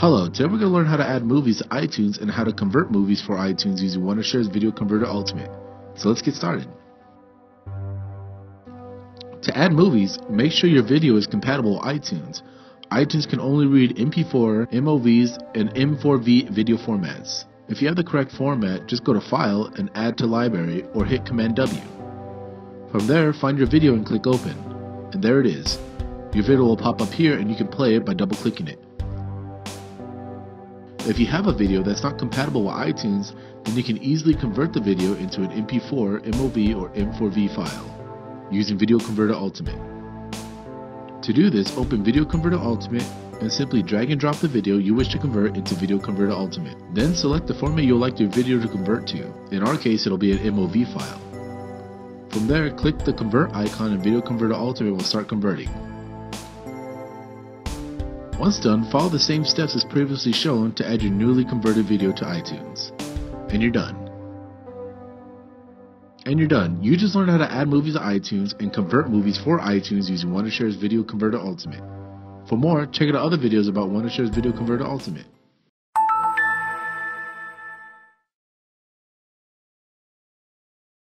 Hello, today we're going to learn how to add movies to iTunes and how to convert movies for iTunes using Wondershare's Video Converter Ultimate. So let's get started. To add movies, make sure your video is compatible with iTunes. iTunes can only read MP4, MOVs, and M4V video formats. If you have the correct format, just go to File and Add to Library or hit Command W. From there, find your video and click Open. And there it is. Your video will pop up here and you can play it by double clicking it. If you have a video that's not compatible with iTunes, then you can easily convert the video into an MP4, MOV, or M4V file using Video Converter Ultimate. To do this, open Video Converter Ultimate and simply drag and drop the video you wish to convert into Video Converter Ultimate. Then select the format you'll like your video to convert to. In our case, it'll be an MOV file. From there, click the convert icon and Video Converter Ultimate will start converting. Once done, follow the same steps as previously shown to add your newly converted video to iTunes. And you're done. And you're done. You just learned how to add movies to iTunes and convert movies for iTunes using Wondershare's Video Converter Ultimate. For more, check out other videos about Wondershare's Video Converter Ultimate.